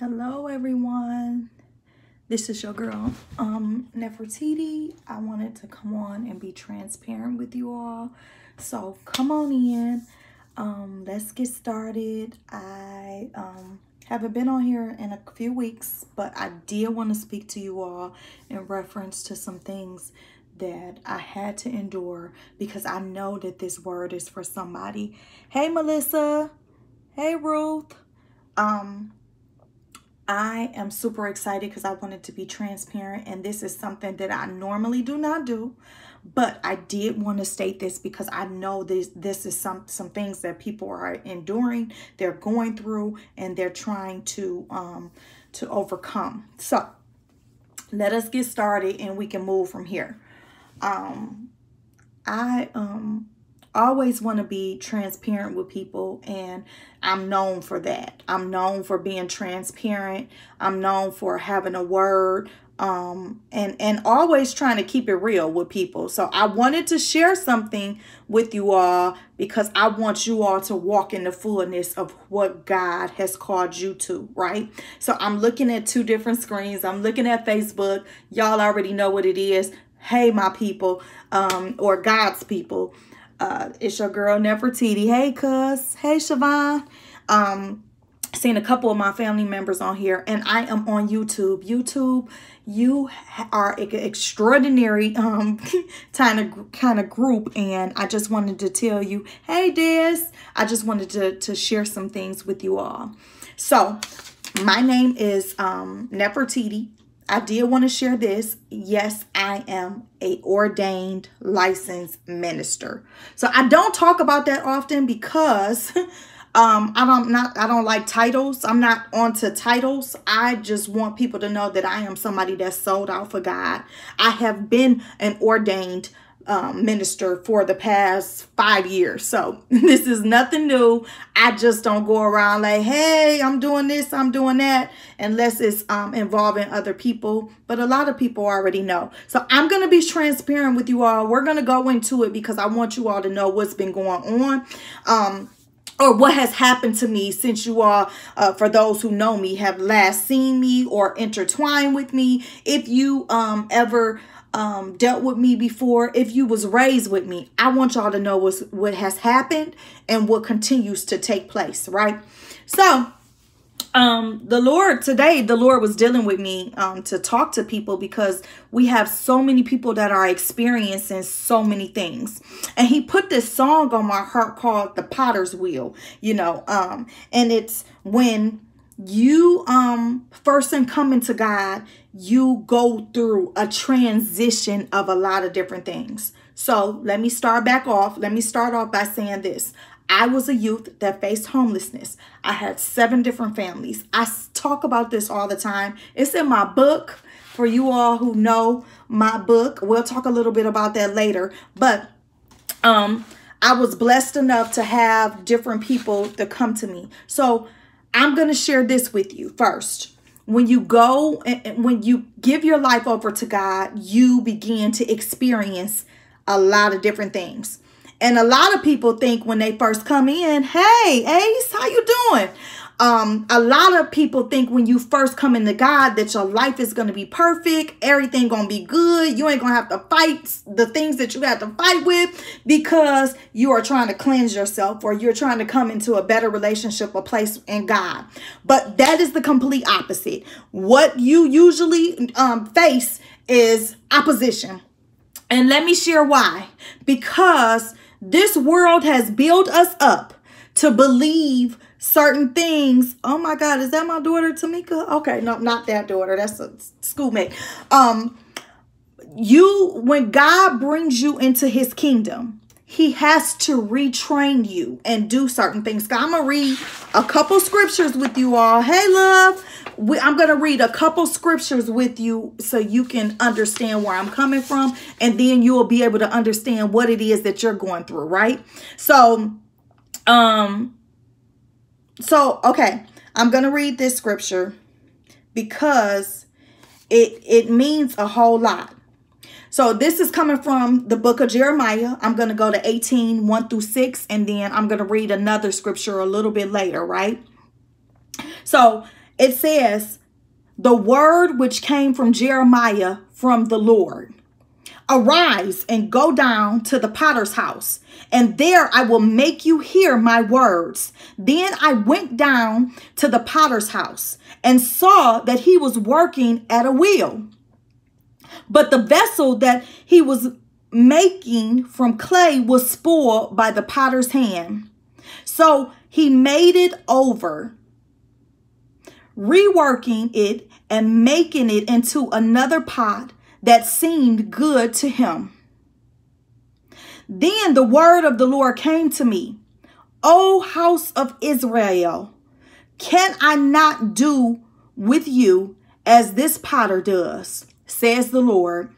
Hello, everyone. This is your girl, um, Nefertiti. I wanted to come on and be transparent with you all. So come on in. Um, let's get started. I um, haven't been on here in a few weeks, but I did want to speak to you all in reference to some things that I had to endure because I know that this word is for somebody. Hey, Melissa. Hey, Ruth. Um, I am super excited because I wanted to be transparent and this is something that I normally do not do but I did want to state this because I know this this is some some things that people are enduring they're going through and they're trying to um to overcome. So let us get started and we can move from here. Um I um always want to be transparent with people and I'm known for that. I'm known for being transparent. I'm known for having a word um and and always trying to keep it real with people. So I wanted to share something with you all because I want you all to walk in the fullness of what God has called you to, right? So I'm looking at two different screens. I'm looking at Facebook. Y'all already know what it is. Hey my people um or God's people uh, it's your girl Nefertiti. Hey, cuz. Hey, Siobhan. Um, seen a couple of my family members on here, and I am on YouTube. YouTube, you are an extraordinary um kind of kind of group, and I just wanted to tell you, hey, Des. I just wanted to to share some things with you all. So, my name is um Nefertiti. I did want to share this. Yes, I am a ordained licensed minister. So I don't talk about that often because um I don't not I don't like titles. I'm not onto titles. I just want people to know that I am somebody that's sold out for God. I have been an ordained um, minister for the past five years. So this is nothing new. I just don't go around like, hey, I'm doing this, I'm doing that, unless it's um, involving other people. But a lot of people already know. So I'm going to be transparent with you all. We're going to go into it because I want you all to know what's been going on. Um, or what has happened to me since you all, uh, for those who know me, have last seen me or intertwined with me. If you um, ever um, dealt with me before, if you was raised with me, I want y'all to know what's, what has happened and what continues to take place, right? So, um, the Lord today, the Lord was dealing with me um, to talk to people because we have so many people that are experiencing so many things. And he put this song on my heart called The Potter's Wheel, you know, um, and it's when you um first in coming to God, you go through a transition of a lot of different things. So let me start back off. Let me start off by saying this. I was a youth that faced homelessness. I had seven different families. I talk about this all the time. It's in my book for you all who know my book. We'll talk a little bit about that later. But um, I was blessed enough to have different people to come to me. So I'm going to share this with you first. When you go and when you give your life over to God, you begin to experience a lot of different things. And a lot of people think when they first come in, hey, Ace, how you doing? Um, a lot of people think when you first come into God that your life is going to be perfect, everything going to be good. You ain't going to have to fight the things that you have to fight with because you are trying to cleanse yourself or you're trying to come into a better relationship or place in God. But that is the complete opposite. What you usually um, face is opposition. And let me share why. Because this world has built us up to believe certain things. Oh my God, is that my daughter Tamika? Okay, no, not that daughter. That's a schoolmate. Um, you when God brings you into his kingdom, he has to retrain you and do certain things. I'm gonna read a couple scriptures with you all. Hey, love. We, I'm going to read a couple scriptures with you so you can understand where I'm coming from. And then you will be able to understand what it is that you're going through, right? So, um, so, okay, I'm going to read this scripture because it, it means a whole lot. So this is coming from the book of Jeremiah. I'm going to go to 18, 1 through 6, and then I'm going to read another scripture a little bit later, right? So it says, the word which came from Jeremiah from the Lord. Arise and go down to the potter's house, and there I will make you hear my words. Then I went down to the potter's house and saw that he was working at a wheel. But the vessel that he was making from clay was spoiled by the potter's hand. So he made it over, reworking it and making it into another pot that seemed good to him. Then the word of the Lord came to me, O house of Israel, can I not do with you as this potter does, says the Lord?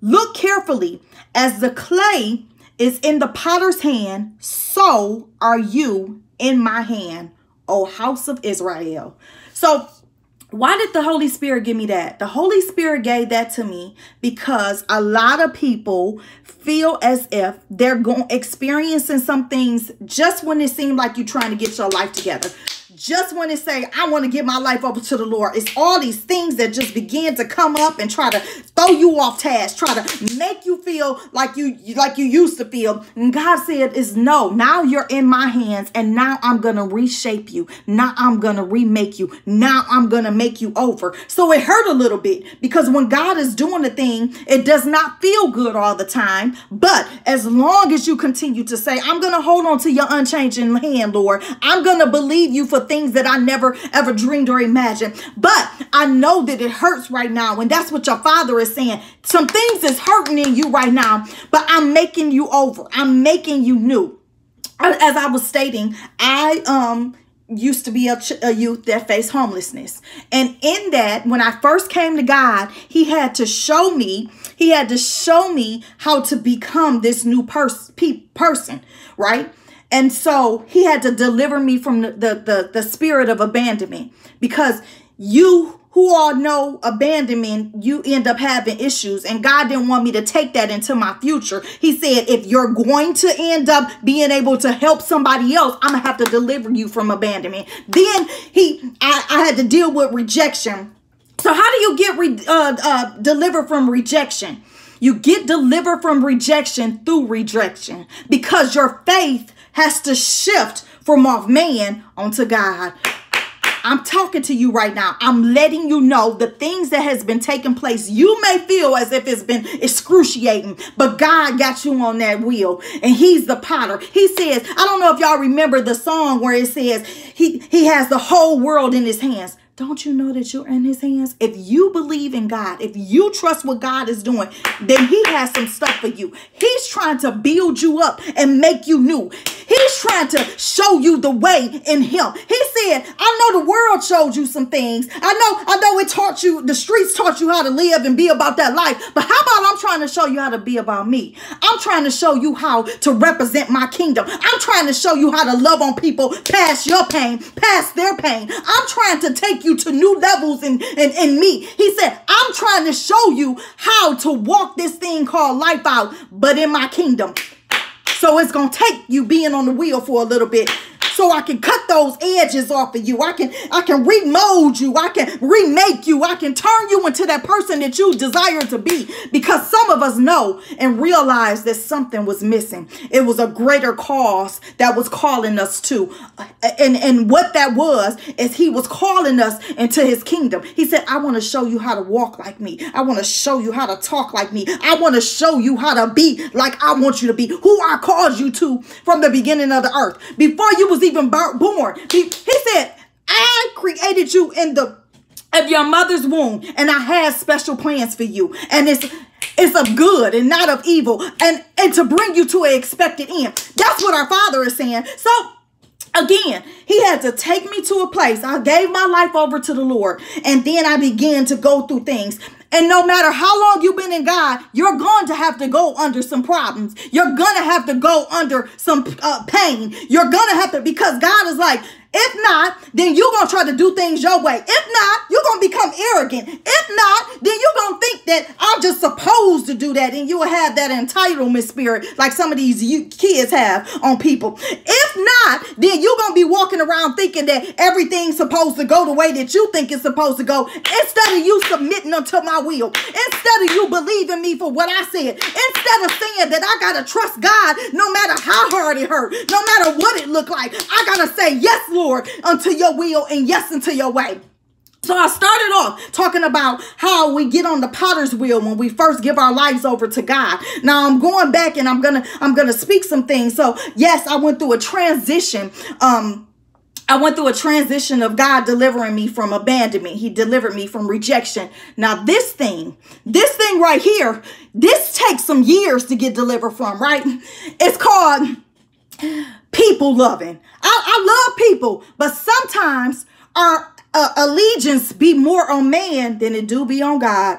Look carefully, as the clay is in the potter's hand, so are you in my hand, O house of Israel. So why did the Holy Spirit give me that? The Holy Spirit gave that to me because a lot of people feel as if they're going experiencing some things just when it seems like you're trying to get your life together just want to say, I want to give my life over to the Lord. It's all these things that just begin to come up and try to throw you off task, try to make you feel like you like you used to feel. And God said, is no, now you're in my hands, and now I'm gonna reshape you. Now I'm gonna remake you. Now I'm gonna make you over. So it hurt a little bit because when God is doing a thing, it does not feel good all the time. But as long as you continue to say, I'm gonna hold on to your unchanging hand, Lord, I'm gonna believe you for things that I never ever dreamed or imagined. But I know that it hurts right now. And that's what your father is saying. Some things is hurting in you right now, but I'm making you over. I'm making you new. As I was stating, I um used to be a, a, youth that faced homelessness. And in that, when I first came to God, he had to show me, he had to show me how to become this new pe- person, right? And so he had to deliver me from the, the, the, the spirit of abandonment because you who all know abandonment, you end up having issues. And God didn't want me to take that into my future. He said, if you're going to end up being able to help somebody else, I'm gonna have to deliver you from abandonment. Then he, I, I had to deal with rejection. So how do you get re, uh, uh, delivered from rejection? You get delivered from rejection through rejection because your faith has to shift from off man onto God. I'm talking to you right now. I'm letting you know the things that has been taking place. You may feel as if it's been excruciating, but God got you on that wheel and he's the potter. He says, I don't know if y'all remember the song where it says he he has the whole world in his hands. Don't you know that you're in his hands? If you believe in God, if you trust what God is doing, then he has some stuff for you. He's trying to build you up and make you new. He's trying to show you the way in him. He said, I know the world showed you some things. I know, I know it taught you, the streets taught you how to live and be about that life. But how about I'm trying to show you how to be about me? I'm trying to show you how to represent my kingdom. I'm trying to show you how to love on people past your pain, past their pain. I'm trying to take you to new levels in, in, in me. He said, I'm trying to show you how to walk this thing called life out, but in my kingdom. So it's going to take you being on the wheel for a little bit so I can cut those edges off of you. I can I can remold you. I can remake you. I can turn you into that person that you desire to be because some of us know and realize that something was missing. It was a greater cause that was calling us to. And and what that was is he was calling us into his kingdom. He said, "I want to show you how to walk like me. I want to show you how to talk like me. I want to show you how to be like I want you to be. Who I called you to from the beginning of the earth. Before you was even born. He, he said, I created you in the of your mother's womb and I have special plans for you. And it's it's of good and not of evil and and to bring you to an expected end. That's what our father is saying. So Again, he had to take me to a place. I gave my life over to the Lord, and then I began to go through things. And no matter how long you've been in God, you're going to have to go under some problems. You're going to have to go under some uh, pain. You're going to have to, because God is like, If not, then you're going to try to do things your way. If not, you're going to become arrogant. If not, then you're going to think that I'm just supposed to do that and you will have that entitlement spirit like some of these kids have on people. If not, then you're going to be walking around thinking that everything's supposed to go the way that you think it's supposed to go instead of you submitting unto my will. Instead of you believing me for what I said. Instead of saying that I got to trust God no matter how hard it hurt, no matter what it looked like. I got to say yes, Lord, unto your will and yes unto your way. So I started off talking about how we get on the potter's wheel when we first give our lives over to God. Now I'm going back and I'm to I'm to speak some things. So yes, I went through a transition um I went through a transition of God delivering me from abandonment. He delivered me from rejection. Now, this thing, this thing right here, this takes some years to get delivered from, right? It's called people loving. I, I love people, but sometimes our uh, allegiance be more on man than it do be on God.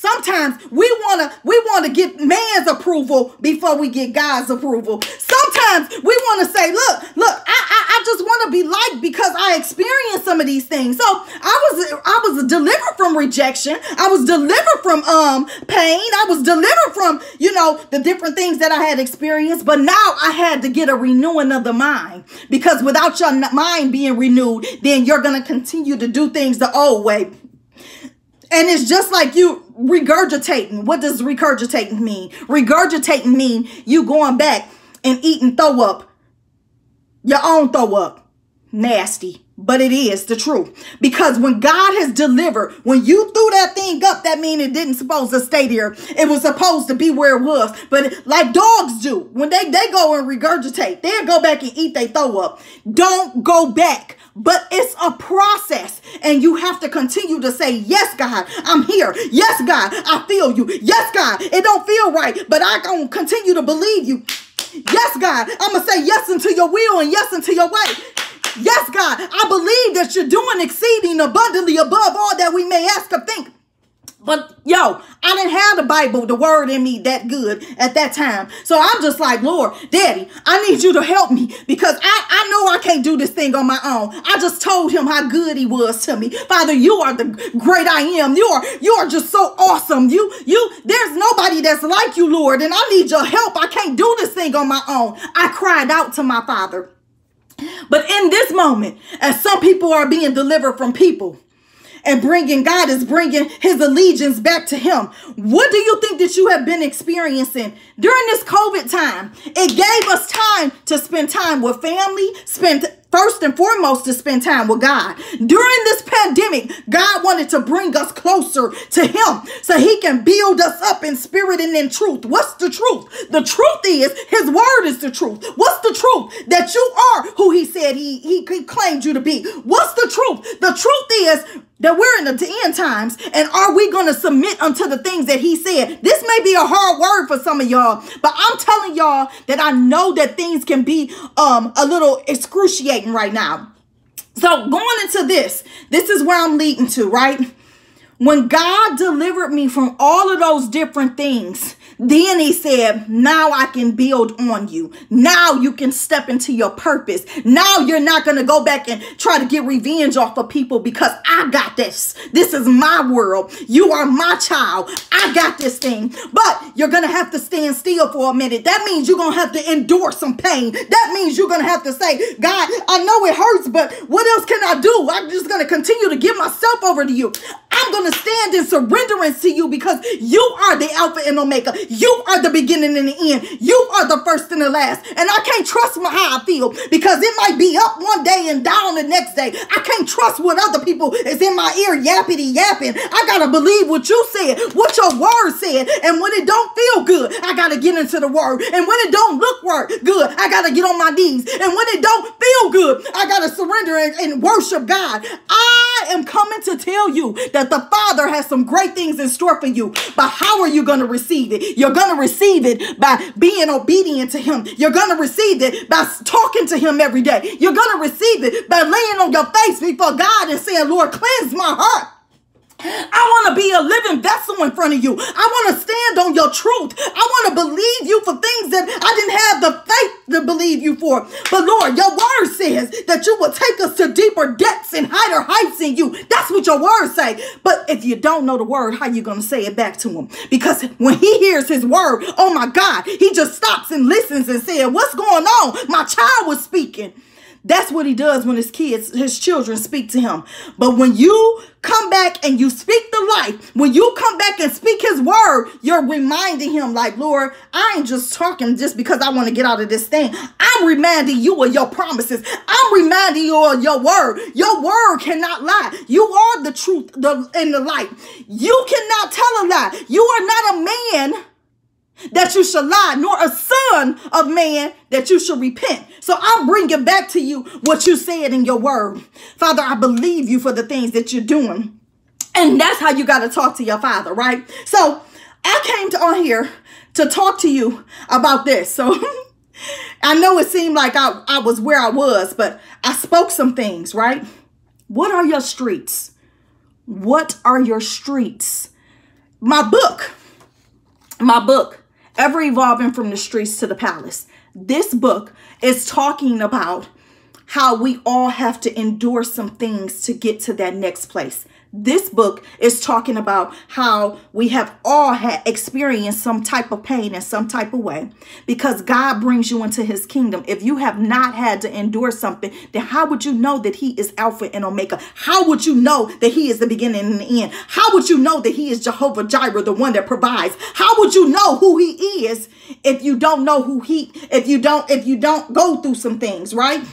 Sometimes we wanna we wanna get man's approval before we get God's approval. Sometimes we wanna say, look, look, I, I, I just wanna be liked because I experienced some of these things. So I was I was delivered from rejection. I was delivered from um pain. I was delivered from you know the different things that I had experienced. But now I had to get a renewing of the mind because without your mind being renewed, then you're gonna continue to do things the old way. And it's just like you regurgitating. What does regurgitating mean? Regurgitating mean you going back and eating throw up. Your own throw up. Nasty. But it is the truth. Because when God has delivered, when you threw that thing up, that mean it didn't supposed to stay there. It was supposed to be where it was. But like dogs do, when they, they go and regurgitate, they'll go back and eat they throw up. Don't go back. But it's a process, and you have to continue to say, Yes, God, I'm here. Yes, God, I feel you. Yes, God, it don't feel right, but I gonna continue to believe you. Yes, God, I'm gonna say yes into your will and yes into your way. Yes, God, I believe that you're doing exceeding abundantly above all that we may ask or think. But yo, I didn't have the Bible, the word in me that good at that time. So I'm just like, Lord, Daddy, I need you to help me because I, I know I can't do this thing on my own. I just told him how good he was to me. Father, you are the great I am. You are you are just so awesome. You you there's nobody that's like you, Lord, and I need your help. I can't do this thing on my own. I cried out to my Father. But in this moment, as some people are being delivered from people, and bringing God is bringing his allegiance back to him. What do you think that you have been experiencing during this COVID time? It gave us time to spend time with family, spend first and foremost to spend time with God. During this pandemic, God wanted to bring us closer to Him so He can build us up in spirit and in truth. What's the truth? The truth is His word is the truth. What's the truth? That you are who He said He, he, he claimed you to be. What's the truth? The truth is that we're in the end times and are we going to submit unto the things that he said this may be a hard word for some of y'all but i'm telling y'all that i know that things can be um a little excruciating right now. So going into this this is where i'm leading to right? When god delivered me from all of those different things then he said, Now I can build on you. Now you can step into your purpose. Now you're not going to go back and try to get revenge off of people because I got this. This is my world. You are my child. I got this thing. But you're going to have to stand still for a minute. That means you're going to have to endure some pain. That means you're going to have to say, God, I know it hurts, but what else can I do? I'm just going to continue to give myself over to you. I'm going to stand in surrenderance to you because you are the Alpha and Omega. You are the beginning and the end. You are the first and the last. And I can't trust my, how I feel because it might be up one day and down the next day. I can't trust what other people is in my ear yappity yapping. I got to believe what you said, what your word said. And when it don't feel good, I got to get into the word. And when it don't look work good, I got to get on my knees. And when it don't feel good, I got to surrender and, and worship God. I am coming to tell you that the Father has some great things in store for you. But how are you to receive it? You're going to receive it by being obedient to Him. You're going to receive it by talking to Him every day. You're going to receive it by laying on your face before God and saying, Lord, cleanse my heart. I want to be a living vessel in front of you. I want to stand on your truth. I want to believe you for things that I didn't have the faith to believe you for. But Lord, your word says that you will take us to deeper depths and higher heights in you. That's what your word say. But if you don't know the word, how you going to say it back to him? Because when he hears his word, oh my God, he just stops and listens and says, what's going on? My child was speaking. That's what he does when his kids, his children speak to him. But when you come back and you speak the life, when you come back and speak his word, you're reminding him, like, Lord, I ain't just talking just because I want to get out of this thing. I'm reminding you of your promises. I'm reminding you of your word. Your word cannot lie. You are the truth the, in the light. You cannot tell a lie. You are not a man that you shall lie, nor a son of man that you shall repent. So I'm bringing back to you what you said in your word. Father, I believe you for the things that you're doing. And that's how you got to talk to your father, right? So I came to on here to talk to you about this. So I know it seemed like I, I was where I was, but I spoke some things, right? What are your streets? What are your streets? My book, my book ever evolving from the streets to the palace. This book is talking about how we all have to endure some things to get to that next place. This book is talking about how we have all had experienced some type of pain in some type of way because God brings you into his kingdom. If you have not had to endure something, then how would you know that he is Alpha and Omega? How would you know that he is the beginning and the end? How would you know that he is Jehovah Jireh, the one that provides? How would you know who he is if you don't know who he if you don't if you don't go through some things, right?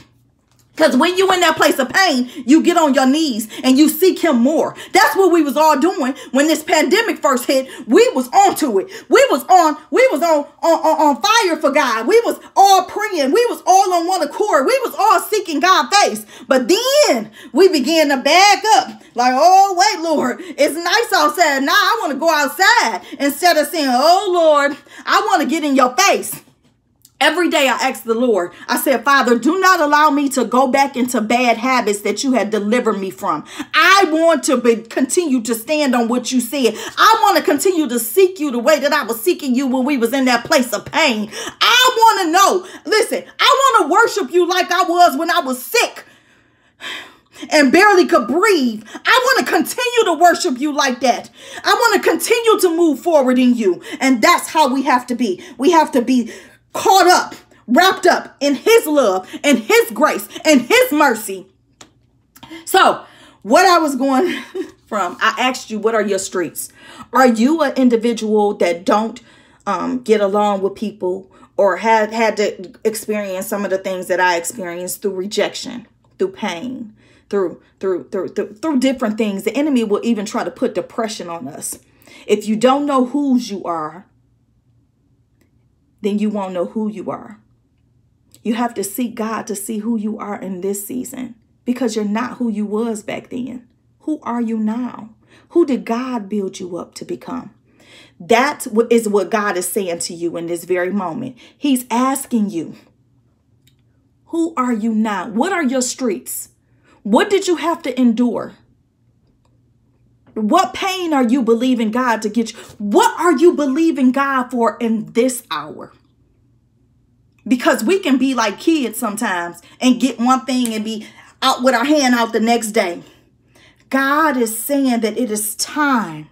Because when you in that place of pain, you get on your knees and you seek him more. That's what we was all doing when this pandemic first hit. We was onto it. We was on, we was on, on, on, on fire for God. We was all praying. We was all on one accord. We was all seeking God's face. But then we began to back up. Like, oh, wait, Lord, it's nice outside. Now I want to go outside. Instead of saying, oh, Lord, I want to get in your face. Every day I ask the Lord, I said, Father, do not allow me to go back into bad habits that you had delivered me from. I want to be, continue to stand on what you said. I want to continue to seek you the way that I was seeking you when we was in that place of pain. I want to know, listen, I want to worship you like I was when I was sick and barely could breathe. I want to continue to worship you like that. I want to continue to move forward in you. And that's how we have to be. We have to be caught up, wrapped up in his love and his grace and his mercy. So, what I was going from, I asked you, what are your streets? Are you an individual that don't um, get along with people or had had to experience some of the things that I experienced through rejection, through pain, through through through through, through different things? The enemy will even try to put depression on us. If you don't know whose you are, then you won't know who you are. You have to seek God to see who you are in this season because you're not who you was back then. Who are you now? Who did God build you up to become? That is what God is saying to you in this very moment. He's asking you, who are you now? What are your streets? What did you have to endure? What pain are you believing God to get you? What are you believing God for in this hour? Because we can be like kids sometimes and get one thing and be out with our hand out the next day. God is saying that it is time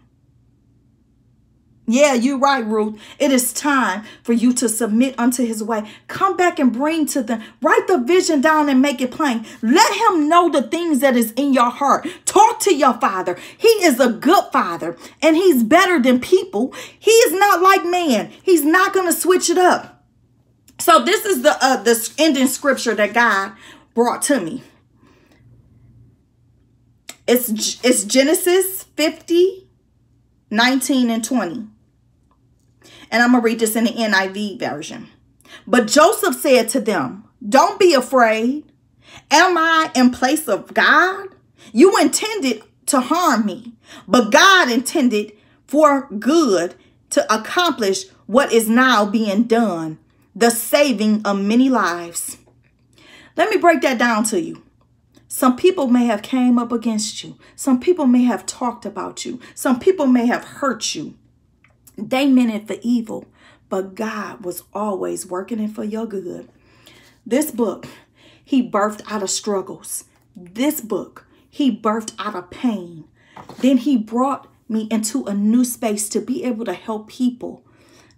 yeah, you're right, Ruth. It is time for you to submit unto his way. Come back and bring to them. Write the vision down and make it plain. Let him know the things that is in your heart. Talk to your father. He is a good father and he's better than people. He is not like man. He's not going to switch it up. So this is the uh, the ending scripture that God brought to me. It's it's Genesis 50 19 and 20. And I'm going to read this in the NIV version. But Joseph said to them, Don't be afraid. Am I in place of God? You intended to harm me, but God intended for good to accomplish what is now being done, the saving of many lives. Let me break that down to you. Some people may have came up against you. Some people may have talked about you. Some people may have hurt you. They meant it for evil, but God was always working it for your good. This book, he birthed out of struggles. This book, he birthed out of pain. Then he brought me into a new space to be able to help people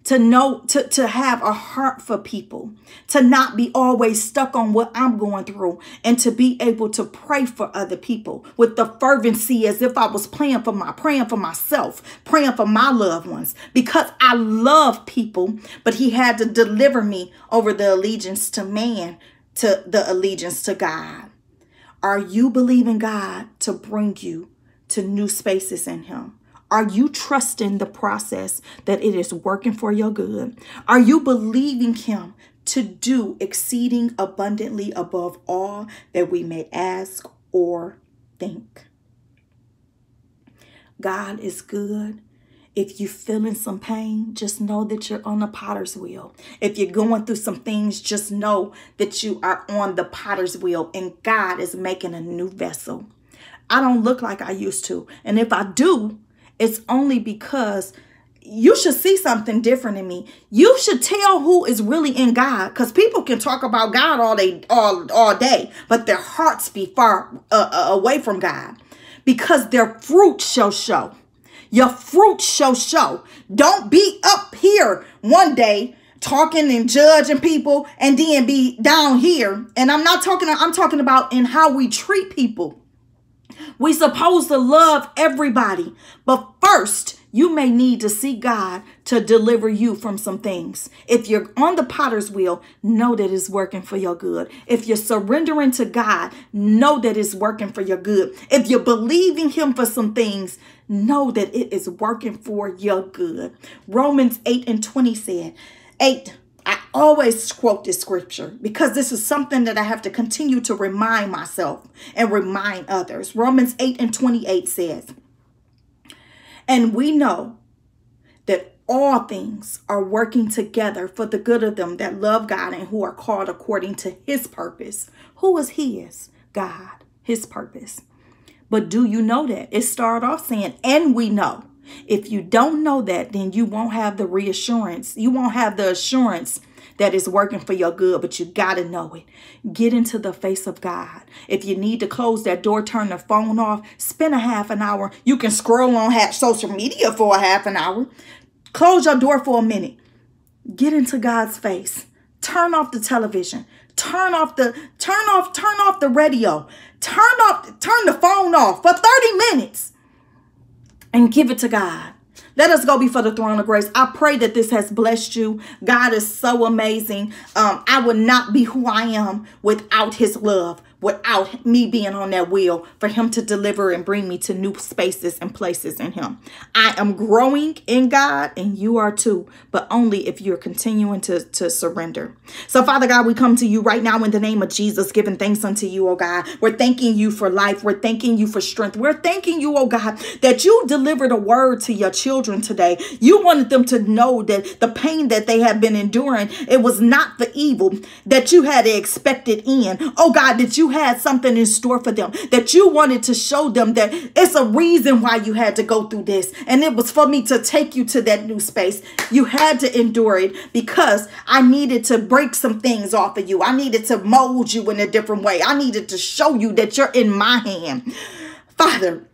to know to, to have a heart for people to not be always stuck on what i'm going through and to be able to pray for other people with the fervency as if i was praying for my praying for myself praying for my loved ones. Because i love people but he had to deliver me over the allegiance to man to the allegiance to god. Are you believing god to bring you to new spaces in him are you trusting the process that it is working for your good? Are you believing Him to do exceeding abundantly above all that we may ask or think? God is good. If you're feeling some pain, just know that you're on the potter's wheel. If you're going through some things, just know that you are on the potter's wheel and God is making a new vessel. I don't look like I used to. And if I do, it's only because you should see something different in me. You should tell who is really in God because people can talk about God all day, all, all day, but their hearts be far uh, uh, away from God because their fruit shall show. Your fruit shall show. Don't be up here one day talking and judging people and then be down here. And I'm not talking, I'm talking about in how we treat people. We supposed to love everybody. But first, you may need to see God to deliver you from some things. If you're on the potter's wheel, know that it's working for your good. If you're surrendering to God, know that it's working for your good. If you're believing Him for some things, know that it is working for your good. Romans 8 and 20 said, 8 I always quote this scripture because this is something that I have to continue to remind myself and remind others. Romans 8 and 28 says, And we know that all things are working together for the good of them that love God and who are called according to his purpose. Who is his? God, his purpose. But do you know that? It started off saying, and we know. If you don't know that, then you won't have the reassurance. You won't have the assurance that is working for your good, but you got to know it. Get into the face of God. If you need to close that door, turn the phone off, spend a half an hour. You can scroll on social media for a half an hour. Close your door for a minute. Get into God's face. Turn off the television. Turn off the turn off turn off the radio. Turn off turn the phone off for 30 minutes and give it to God. Let us go before the throne of grace. I pray that this has blessed you. God is so amazing. Um, I would not be who I am without his love without me being on that wheel for him to deliver and bring me to new spaces and places in him. I am growing in God and you are too, but only if you're continuing to, to surrender. So Father God, we come to you right now in the name of Jesus, giving thanks unto you, oh God. We're thanking you for life. We're thanking you for strength. We're thanking you, oh God, that you delivered a word to your children today. You wanted them to know that the pain that they have been enduring, it was not the evil, that you had expected in. Oh God, that you had something in store for them, that you wanted to show them that it's a reason why you had to go through this. And it was for me to take you to that new space. You had to endure it because I needed to break some things off of you. I needed to mold you in a different way. I needed to show you that you're in my hand. Father,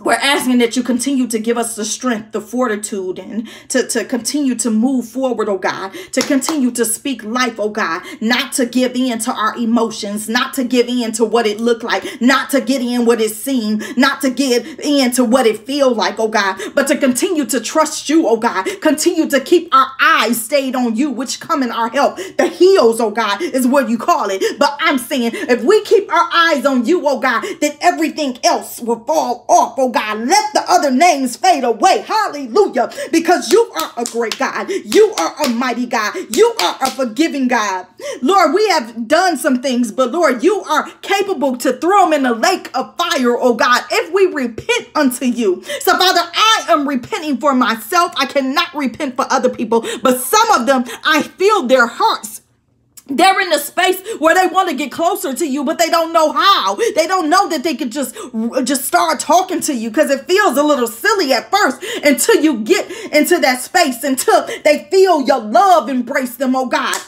we're asking that you continue to give us the strength, the fortitude, and to, to continue to move forward, oh God, to continue to speak life, oh God, not to give in to our emotions, not to give in to what it looked like, not to get in what it seemed, not to give in to what it feel like, oh God, but to continue to trust you, oh God, continue to keep our eyes stayed on you, which come in our help. The heels, oh God, is what you call it. But I'm saying if we keep our eyes on you, oh God, then everything else will fall off, oh oh God. Let the other names fade away. Hallelujah. Because you are a great God. You are a mighty God. You are a forgiving God. Lord, we have done some things, but Lord, you are capable to throw them in the lake of fire, oh God, if we repent unto you. So, Father, I am repenting for myself. I cannot repent for other people, but some of them, I feel their hearts they're in a space where they want to get closer to you but they don't know how. They don't know that they could just just start talking to you because it feels a little silly at first until you get into that space until they feel your love embrace them oh god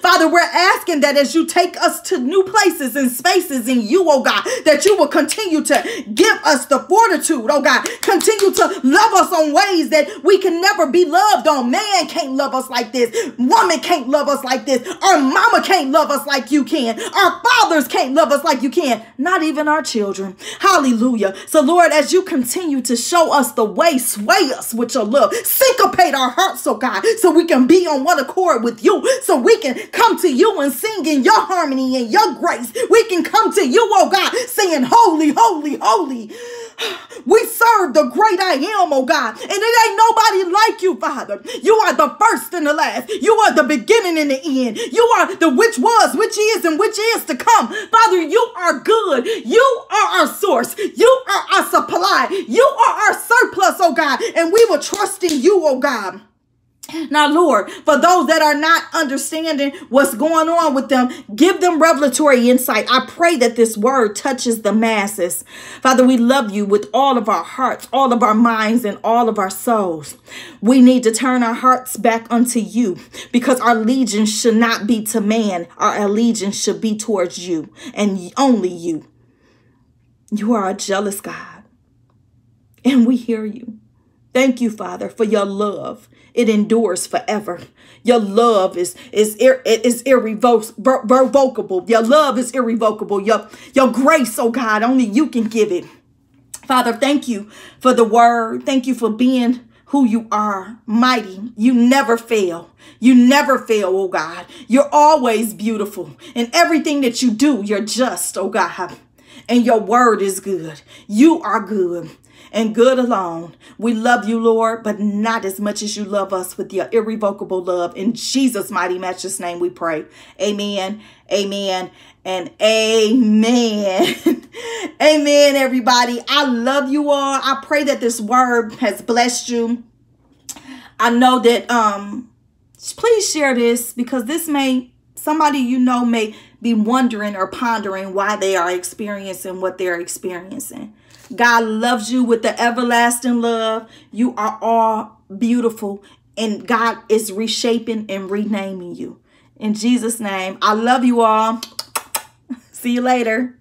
Father, we're asking that as you take us to new places and spaces in you, oh God, that you will continue to give us the fortitude, oh God. Continue to love us on ways that we can never be loved on. Man can't love us like this. Woman can't love us like this. Our mama can't love us like you can. Our fathers can't love us like you can. Not even our children. Hallelujah. So, Lord, as you continue to show us the way, sway us with your love, syncopate our hearts, oh God, so we can be on one accord with you, so we can come to you and sing in your harmony and your grace. We can come to you, oh God, saying, Holy, holy, holy. We serve the great I am, oh God. And it ain't nobody like you, Father. You are the first and the last. You are the beginning and the end. You are the which was, which is, and which is to come. Father, you are good. You are our source. You are our supply. You are our surplus, oh God. And we will trust in you, oh God. Now, Lord, for those that are not understanding what's going on with them, give them revelatory insight. I pray that this word touches the masses. Father, we love you with all of our hearts, all of our minds, and all of our souls. We need to turn our hearts back unto you because our allegiance should not be to man. Our allegiance should be towards you and only you. You are a jealous God, and we hear you. Thank you, Father, for your love it endures forever. Your love is is is irrevocable. Your love is irrevocable. Your your grace, oh God, only you can give it. Father, thank you for the word. Thank you for being who you are, mighty. You never fail. You never fail, oh God. You're always beautiful. In everything that you do, you're just, oh God. And your word is good. You are good and good alone. We love you, Lord, but not as much as you love us with your irrevocable love. In Jesus' mighty, matchless name, we pray. Amen, amen, and amen. amen, everybody. I love you all. I pray that this word has blessed you. I know that, um, please share this because this may, somebody you know may be wondering or pondering why they are experiencing what they're experiencing. God loves you with the everlasting love. You are all beautiful, and God is reshaping and renaming you. In Jesus' name, I love you all. See you later.